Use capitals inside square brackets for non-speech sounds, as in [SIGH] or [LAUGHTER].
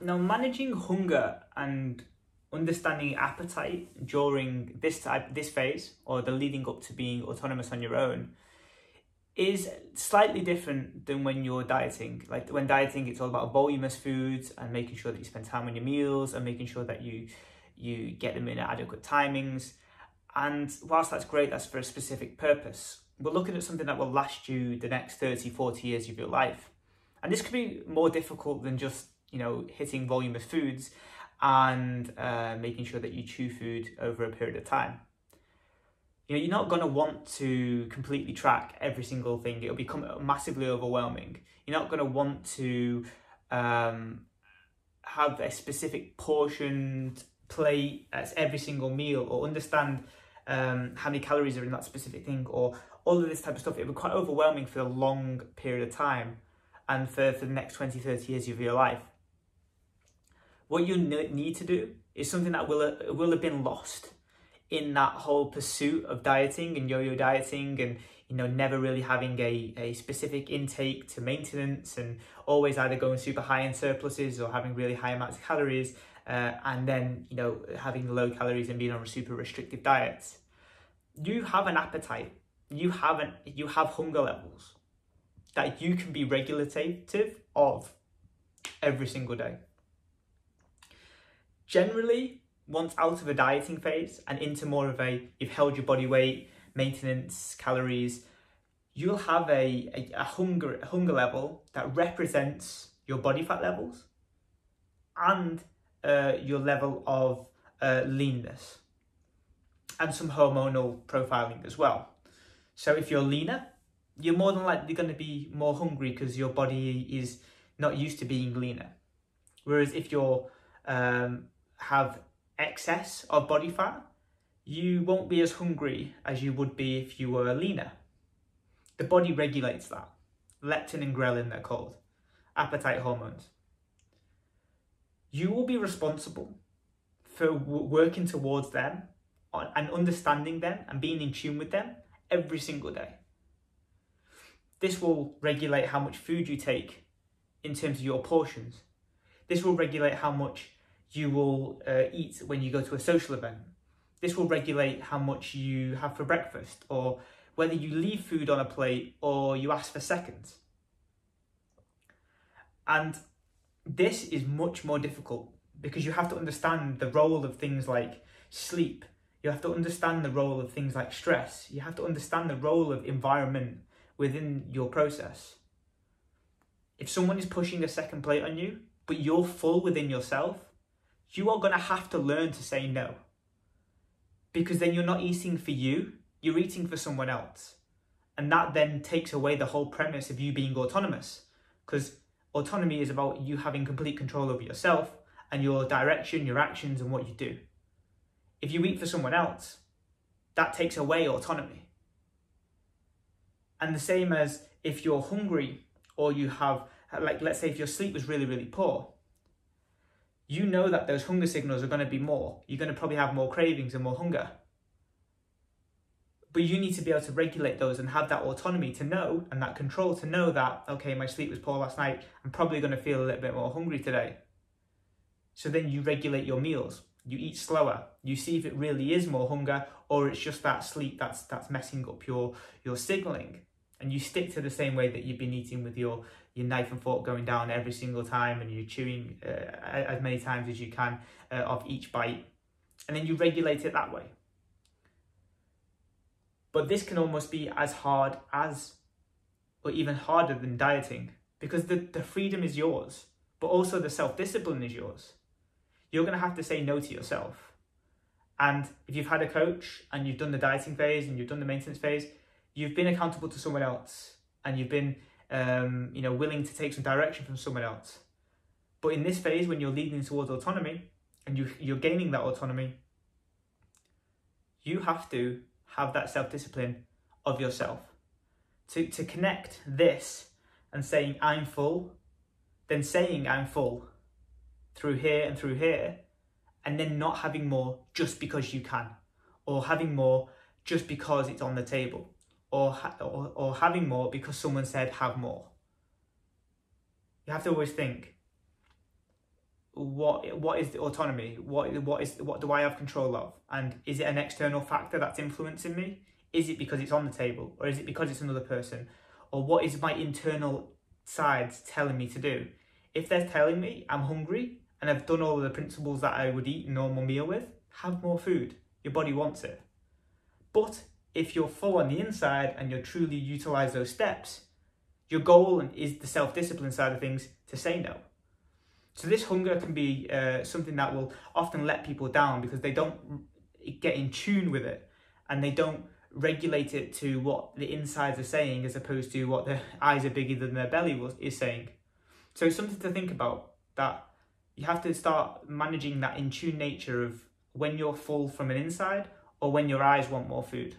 now managing hunger and understanding appetite during this type this phase or the leading up to being autonomous on your own is slightly different than when you're dieting. Like when dieting, it's all about voluminous foods and making sure that you spend time on your meals and making sure that you you get them in at adequate timings. And whilst that's great, that's for a specific purpose. We're looking at something that will last you the next 30, 40 years of your life. And this could be more difficult than just, you know, hitting voluminous foods and uh, making sure that you chew food over a period of time you know, you're not going to want to completely track every single thing. It'll become massively overwhelming. You're not going to want to um, have a specific portioned plate as every single meal or understand um, how many calories are in that specific thing or all of this type of stuff. It would be quite overwhelming for a long period of time and for, for the next 20, 30 years of your life. What you need to do is something that will, will have been lost in that whole pursuit of dieting and yo-yo dieting and you know never really having a, a specific intake to maintenance and always either going super high in surpluses or having really high amounts of calories uh, and then you know having low calories and being on a super restrictive diet you have an appetite. You have an you have hunger levels that you can be regulative of every single day generally once out of a dieting phase and into more of a you've held your body weight, maintenance, calories, you'll have a, a, a hunger a hunger level that represents your body fat levels and uh, your level of uh, leanness and some hormonal profiling as well. So if you're leaner, you're more than likely going to be more hungry because your body is not used to being leaner. Whereas if you're um, have excess of body fat, you won't be as hungry as you would be if you were leaner. The body regulates that. Leptin and ghrelin, they're called. Appetite hormones. You will be responsible for working towards them and understanding them and being in tune with them every single day. This will regulate how much food you take in terms of your portions. This will regulate how much you will uh, eat when you go to a social event. This will regulate how much you have for breakfast or whether you leave food on a plate or you ask for seconds. And this is much more difficult because you have to understand the role of things like sleep. You have to understand the role of things like stress. You have to understand the role of environment within your process. If someone is pushing a second plate on you, but you're full within yourself, you are going to have to learn to say no. Because then you're not eating for you, you're eating for someone else. And that then takes away the whole premise of you being autonomous. Because autonomy is about you having complete control over yourself and your direction, your actions, and what you do. If you eat for someone else, that takes away autonomy. And the same as if you're hungry or you have, like, let's say if your sleep was really, really poor, you know that those hunger signals are going to be more. You're going to probably have more cravings and more hunger. But you need to be able to regulate those and have that autonomy to know and that control to know that, okay, my sleep was poor last night. I'm probably going to feel a little bit more hungry today. So then you regulate your meals. You eat slower. You see if it really is more hunger or it's just that sleep that's that's messing up your your signaling. And you stick to the same way that you've been eating with your your knife and fork going down every single time and you're chewing uh, as many times as you can uh, of each bite. And then you regulate it that way. But this can almost be as hard as or even harder than dieting because the, the freedom is yours but also the self-discipline is yours. You're going to have to say no to yourself. And if you've had a coach and you've done the dieting phase and you've done the maintenance phase you've been accountable to someone else and you've been um, you know, willing to take some direction from someone else. But in this phase, when you're leading towards autonomy and you, you're gaining that autonomy, you have to have that self discipline of yourself. To, to connect this and saying, I'm full, then saying, I'm full through here and through here, and then not having more just because you can, or having more just because it's on the table or, ha- or, or having more because someone said have more. You have to always think what what is the autonomy? What what is what do I have control of? And is it an external factor that's influencing me? Is it because it's on the table, or is it because it's another person, or what is my internal sides telling me to do? If they're telling me I'm hungry and I've done all of the principles that I would eat a normal meal with, have more food. Your body wants it. But if you're full on the inside and you truly utilize those steps, your goal is the self discipline side of things to say no. So this hunger can be uh, something that will often let people down because they don't get in tune with it and they don't regulate it to what the insides are saying as opposed to what their [LAUGHS] eyes are bigger than their belly was, is saying. So something to think about that you have to start managing that in tune nature of when you're full from an inside or when your eyes want more food.